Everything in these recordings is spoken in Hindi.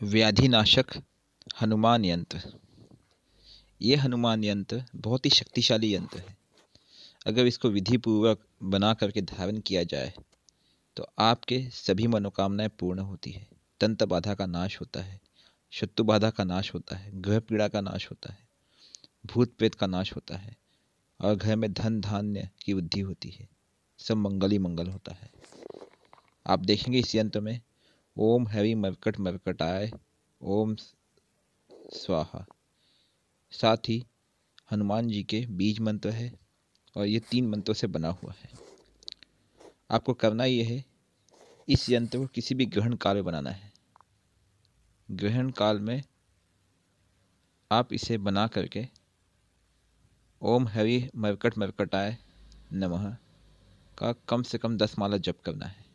व्याधिनाशक हनुमान यंत्र। ये हनुमान यंत्र बहुत ही शक्तिशाली यंत्र है। अगर इसको विधि पूर्वक बना करके धारण किया जाए तो आपके सभी मनोकामनाएँ पूर्ण होती है। तंत्र बाधा का नाश होता है, शत्रु बाधा का नाश होता है, ग्रह पीड़ा का नाश होता है, भूत प्रेत का नाश होता है, और घर में धन धान्य की वृद्धि होती है। सब मंगल ही मंगल होता है। आप देखेंगे इस यंत्र में ओम हरि मरकट मरकटाय ओम स्वाहा। साथ ही हनुमान जी के बीज मंत्र है और ये तीन मंत्रों से बना हुआ है। आपको करना ये है, इस यंत्र को किसी भी ग्रहण काल में बनाना है। ग्रहण काल में आप इसे बना करके ओम हरि मरकट मरकटाय नमः का कम से कम दस माला जप करना है।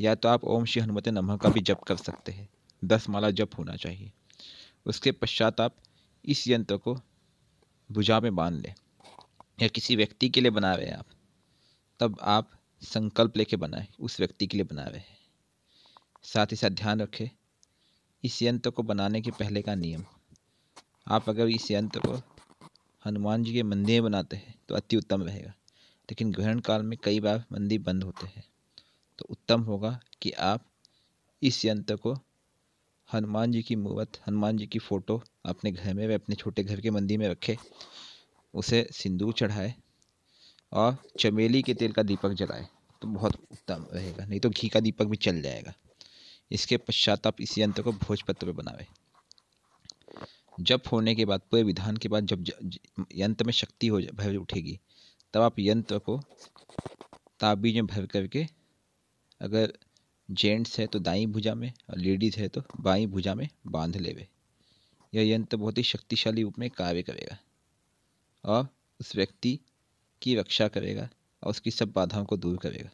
या तो आप ओम श्री हनुमते नमः का भी जप कर सकते हैं। दस माला जप होना चाहिए। उसके पश्चात आप इस यंत्र को भुजा में बाँध लें या किसी व्यक्ति के लिए बना रहे हैं आप। तब आप संकल्प लेके बनाए, उस व्यक्ति के लिए बना रहे हैं। साथ ही साथ ध्यान रखें, इस यंत्र को बनाने के पहले का नियम। आप अगर इस यंत्र को हनुमान जी के मंदिर बनाते हैं तो अति उत्तम रहेगा। लेकिन ग्रहण काल में कई बार मंदिर बंद होते हैं। तो उत्तम होगा कि आप इस यंत्र को हनुमान जी की मूर्त, हनुमान जी की फ़ोटो अपने घर में व अपने छोटे घर के मंदिर में रखें, उसे सिंदूर चढ़ाए और चमेली के तेल का दीपक जलाए तो बहुत उत्तम रहेगा। नहीं तो घी का दीपक भी चल जाएगा। इसके पश्चात आप इस यंत्र को भोजपत्र पर बनावे। जब होने के बाद, पूरे विधान के बाद जब यंत्र में शक्ति हो भर उठेगी, तब आप यंत्र को ताबीज में भर करके अगर जेंट्स है तो दाई भुजा में और लेडीज़ है तो बाई भुजा में बाँध लेवे। यह यंत्र बहुत ही शक्तिशाली रूप में कार्य करेगा और उस व्यक्ति की रक्षा करेगा और उसकी सब बाधाओं को दूर करेगा।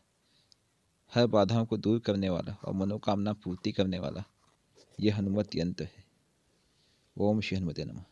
हर बाधाओं को दूर करने वाला और मनोकामना पूर्ति करने वाला यह हनुमत यंत्र है। ओम श्री हनुमते नमः।